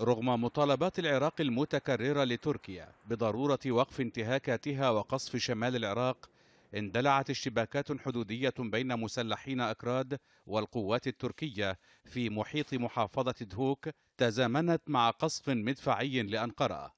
رغم مطالبات العراق المتكررة لتركيا بضرورة وقف انتهاكاتها وقصف شمال العراق اندلعت اشتباكات حدودية بين مسلحين أكراد والقوات التركية في محيط محافظة دهوك تزامنت مع قصف مدفعي لأنقرة.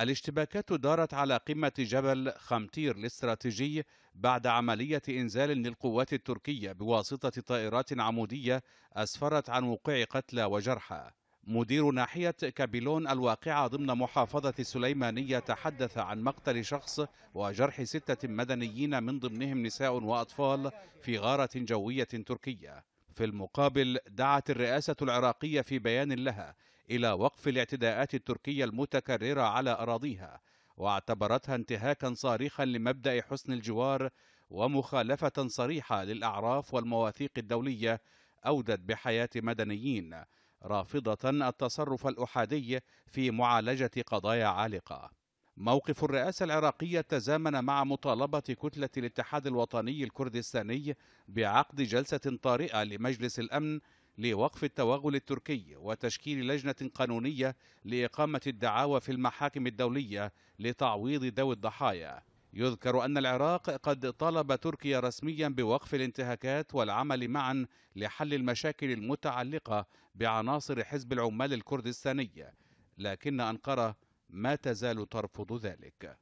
الاشتباكات دارت على قمة جبل خمتير الاستراتيجي بعد عملية إنزال للقوات التركية بواسطة طائرات عمودية أسفرت عن وقوع قتلى وجرحى. مدير ناحية كابيلون الواقعة ضمن محافظة السليمانية تحدث عن مقتل شخص وجرح ستة مدنيين من ضمنهم نساء وأطفال في غارة جوية تركية. في المقابل دعت الرئاسة العراقية في بيان لها إلى وقف الاعتداءات التركية المتكررة على أراضيها واعتبرتها انتهاكا صارخا لمبدأ حسن الجوار ومخالفة صريحة للأعراف والمواثيق الدولية أودت بحياة مدنيين. رافضة التصرف الأحادي في معالجة قضايا عالقة. موقف الرئاسة العراقية تزامن مع مطالبة كتلة الاتحاد الوطني الكردستاني بعقد جلسة طارئة لمجلس الأمن لوقف التوغل التركي وتشكيل لجنة قانونية لإقامة الدعاوى في المحاكم الدولية لتعويض ذوي الضحايا. يذكر أن العراق قد طالب تركيا رسميا بوقف الانتهاكات والعمل معا لحل المشاكل المتعلقة بعناصر حزب العمال الكردستاني لكن أنقرة ما تزال ترفض ذلك.